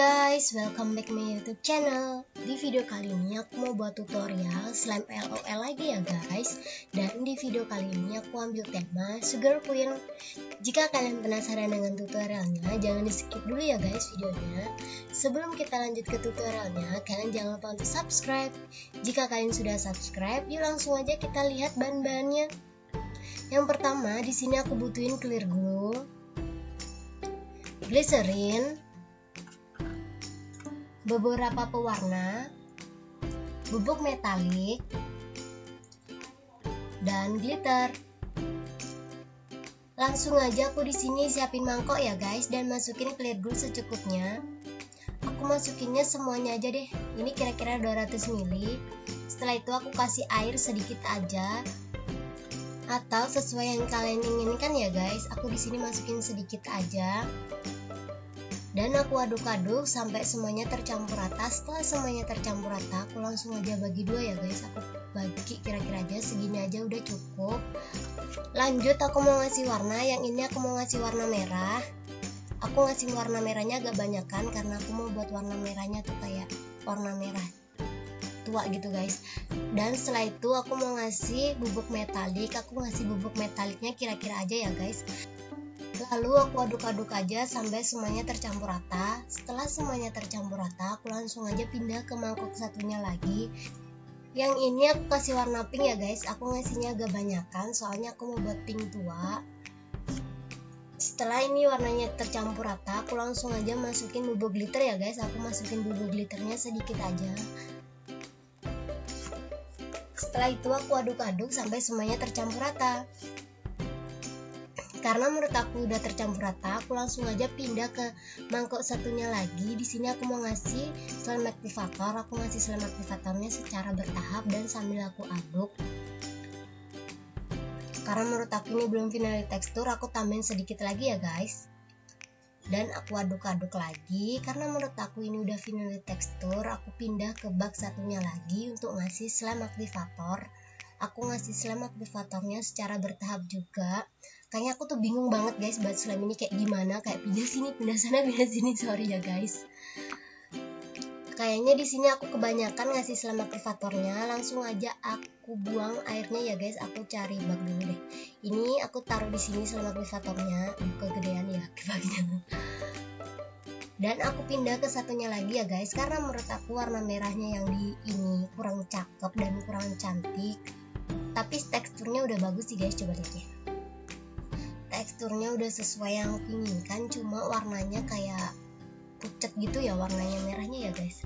guys, welcome back my YouTube channel. Di video kali ini aku mau buat tutorial slime LOL lagi ya guys. Dan di video kali ini aku ambil tema Sugar Queen. Jika kalian penasaran dengan tutorialnya, jangan di skip dulu ya guys videonya. Sebelum kita lanjut ke tutorialnya, kalian jangan lupa untuk subscribe. Jika kalian sudah subscribe, yuk langsung aja kita lihat bahan-bahannya. Yang pertama, di sini aku butuhin clear glue, glycerin, beberapa pewarna, bubuk metalik, dan glitter. Langsung aja aku di sini siapin mangkok ya guys dan masukin clear glue secukupnya. Aku masukinnya semuanya aja deh. Ini kira-kira 200 ml. Setelah itu aku kasih air sedikit aja atau sesuai yang kalian inginkan ya guys. Aku di sini masukin sedikit aja dan aku aduk-aduk sampai semuanya tercampur rata setelah semuanya tercampur rata aku langsung aja bagi dua ya guys. Aku bagi kira-kira aja segini aja udah cukup. Lanjut aku mau ngasih warna. Yang ini aku mau ngasih warna merah. Aku ngasih warna merahnya agak banyak kan karena aku mau buat warna merahnya tuh kayak warna merah tua gitu guys. Dan setelah itu aku mau ngasih bubuk metalik. Aku ngasih bubuk metaliknya kira-kira aja ya guys Lalu aku aduk-aduk aja sampai semuanya tercampur rata. Setelah semuanya tercampur rata, aku langsung aja pindah ke mangkok satunya lagi. Yang ini aku kasih warna pink ya guys. Aku ngasihnya agak banyakan soalnya aku mau buat pink tua. Setelah ini warnanya tercampur rata, aku langsung aja masukin bubuk glitter ya guys. Aku masukin bubuk glitternya sedikit aja. Setelah itu aku aduk-aduk sampai semuanya tercampur rata karena menurut aku udah tercampur rata aku langsung aja pindah ke mangkok satunya lagi. Di sini aku mau ngasih slime activator aku ngasih slime activatornya secara bertahap dan sambil aku aduk. Karena menurut aku ini belum final tekstur aku tambahin sedikit lagi ya guys. Dan aku aduk-aduk lagi. Karena menurut aku ini udah final tekstur aku pindah ke bak satunya lagi untuk ngasih slime activator aku ngasih slime activatornya secara bertahap juga. Kayaknya aku tuh bingung banget guys buat slime ini kayak gimana. Kayak pindah sini pindah sana pindah sini. Sorry ya guys. Kayaknya di sini aku kebanyakan ngasih slime aktivatornya. Langsung aja aku buang airnya ya guys. Aku cari bag dulu deh. Ini aku taruh di sini slime aktivatornya. Kegedean ya bagnya dan aku pindah ke satunya lagi ya guys. Karena menurut aku warna merahnya yang di ini kurang cakep dan kurang cantik tapi teksturnya udah bagus sih guys. Coba lihat ya. Teksturnya udah sesuai yang aku inginkan cuma warnanya kayak pucat gitu ya warnanya merahnya ya guys.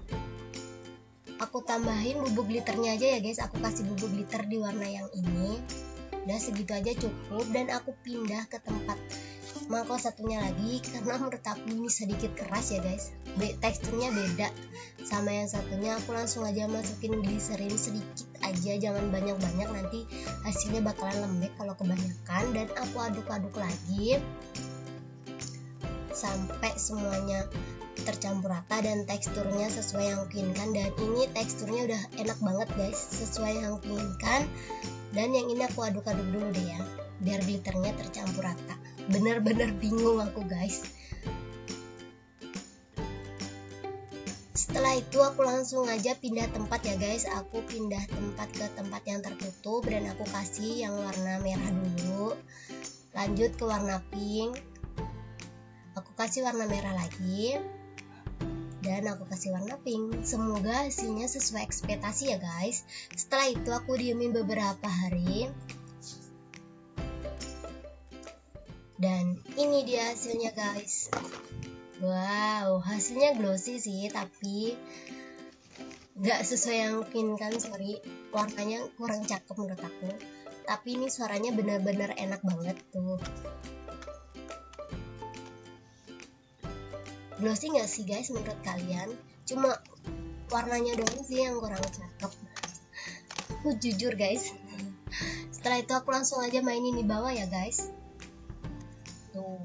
Aku tambahin bubuk glitternya aja ya guys. Aku kasih bubuk glitter di warna yang ini. Udah segitu aja cukup. Dan aku pindah ke tempat mangkok satunya lagi karena menurut aku ini sedikit keras ya guys. Be teksturnya beda sama yang satunya. Aku langsung aja masukin glycerin sedikit aja jangan banyak-banyak. Nanti hasilnya bakalan lembek kalau kebanyakan. Dan aku aduk-aduk lagi sampai semuanya tercampur rata dan teksturnya sesuai yang inginkan dan ini teksturnya udah enak banget guys. Sesuai yang inginkan dan yang ini aku aduk-aduk dulu deh ya biar glitternya tercampur rata bener-bener bingung aku guys. Setelah itu aku langsung aja pindah tempat ya guys. Aku pindah tempat ke tempat yang tertutup dan aku kasih yang warna merah dulu. Lanjut ke warna pink. Aku kasih warna merah lagi. Dan aku kasih warna pink. Semoga hasilnya sesuai ekspektasi ya guys. Setelah itu aku diemin beberapa hari dan ini dia hasilnya guys Wow, hasilnya glossy sih, tapi nggak sesuai yang inginkan, sorry. Warnanya kurang cakep menurut aku. Tapi ini suaranya benar-benar enak banget tuh. Glossy nggak sih guys menurut kalian? Cuma warnanya doang sih yang kurang cakep. Aku jujur guys. Setelah itu aku langsung aja mainin di bawah ya guys. Tuh.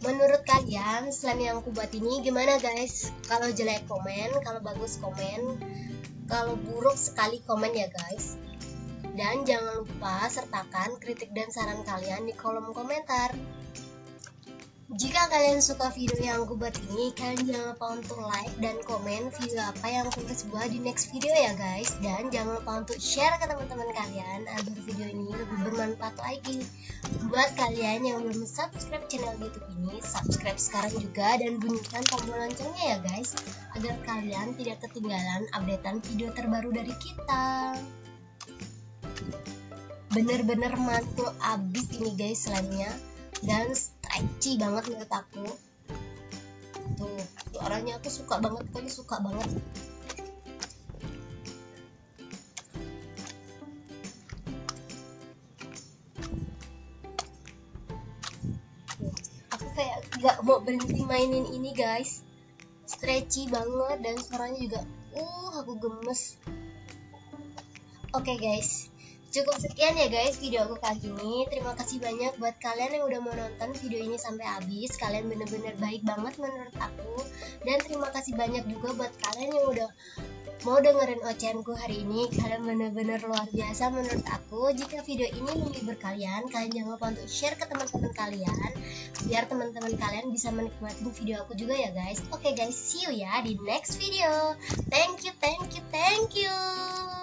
Menurut kalian slime yang aku buat ini gimana guys? Kalau jelek komen kalau bagus komen kalau buruk sekali komen ya guys. Dan jangan lupa sertakan kritik dan saran kalian di kolom komentar Jika kalian suka video yang aku buat ini, kalian jangan lupa untuk like dan komen video apa yang aku buat di next video ya guys. Dan jangan lupa untuk share ke teman-teman kalian agar video ini lebih bermanfaat lagi. Buat kalian yang belum subscribe channel YouTube ini, subscribe sekarang juga dan bunyikan tombol loncengnya ya guys, agar kalian tidak ketinggalan updatean video terbaru dari kita. Bener-bener mantul abis ini guys selainnya dan stretchy banget menurut aku. Tuh suaranya aku suka banget pokoknya suka banget. Aku kayak gak mau berhenti mainin ini guys. Stretchy banget dan suaranya juga uh aku gemes. Oke okay, guys Cukup sekian ya guys video aku kali ini. Terima kasih banyak buat kalian yang udah mau nonton video ini sampai habis. Kalian bener-bener baik banget menurut aku. Dan terima kasih banyak juga buat kalian yang udah mau dengerin ocehanku hari ini. Kalian bener-bener luar biasa menurut aku. Jika video ini menghibur kalian, kalian jangan lupa untuk share ke teman-teman kalian. Biar teman-teman kalian bisa menikmati video aku juga ya guys. Oke okay, guys, see you ya di next video. Thank you, thank you, thank you.